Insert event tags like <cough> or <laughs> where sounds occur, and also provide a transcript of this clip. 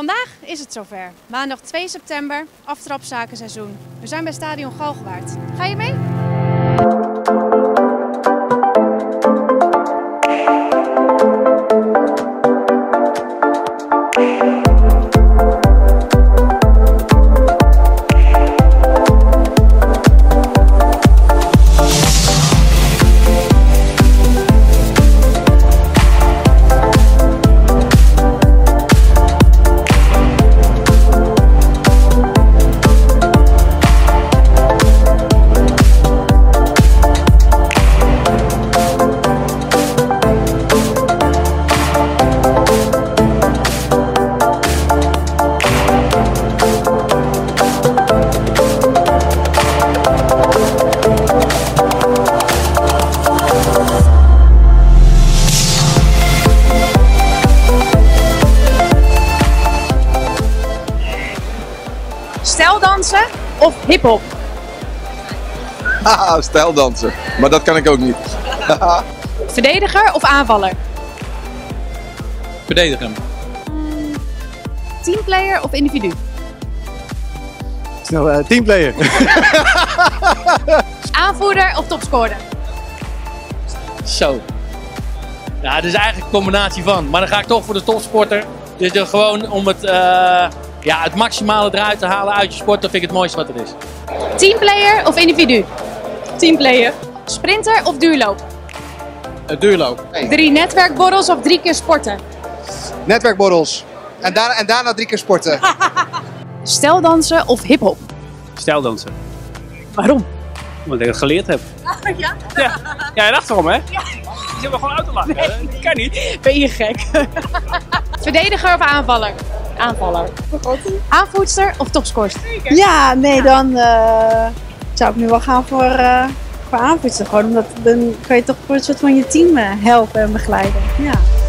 Vandaag is het zover. Maandag 2 september, aftrapzakenseizoen. We zijn bij Stadion Galgenwaard. Ga je mee? Stijldansen of hip-hop? Haha, stijldansen. Maar dat kan ik ook niet. <laughs> Verdediger of aanvaller? Verdedigen. Teamplayer of individu? Snel, eh, teamplayer. <laughs> Aanvoerder of topscorer? Zo. Ja, het is eigenlijk een combinatie van. Maar dan ga ik toch voor de topsporter. Dus dan gewoon om het, eh, ja, het maximale eruit te halen uit je sport. Dat vind ik het mooiste wat er is. Teamplayer of individu? Teamplayer. Sprinter of duurloop? duurloop. Drie netwerkborrels of drie keer sporten? Netwerkborrels. En daarna, en daarna drie keer sporten. <laughs> Steldansen of hip-hop? Stijldansen. Waarom? Omdat ik het geleerd heb. Ja? Ja, ja je lacht erom, hè? Ja. Je zit me gewoon uit te lachen. Dat kan niet. Ben je gek? <laughs> Verdediger of aanvaller? Aanvaller. Aanvoerster of topscorer? Ja, nee, dan eh, zou ik nu wel gaan voor, eh voor aanvoerster. Gewoon omdat dan kan je toch voor een soort van je team eh, helpen en begeleiden. Ja.